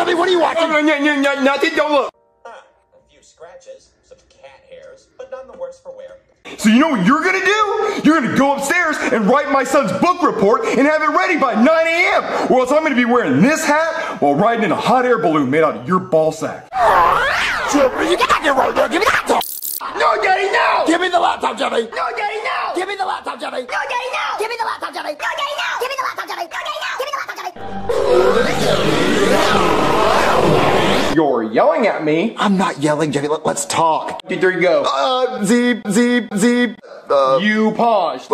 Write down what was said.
Jimmy, what are you watching? Nothing, don't look. Ah, a few scratches, some cat hairs, but none the worse for wear. So you know what you're gonna do? You're gonna go upstairs and write my son's book report and have it ready by 9 a.m. Or else I'm gonna be wearing this hat while riding in a hot air balloon made out of your ball sack. Jimmy, you got it right there. Give me that. No, Daddy, no! Give me the laptop, Jimmy. No, Daddy, no! Give me the laptop, Jimmy. No, Daddy, You're yelling at me. I'm not yelling, Jimmy. Let, let's talk. There you go. Uh, Zeeb, Zeeb, Zeeb. Uh, You paused.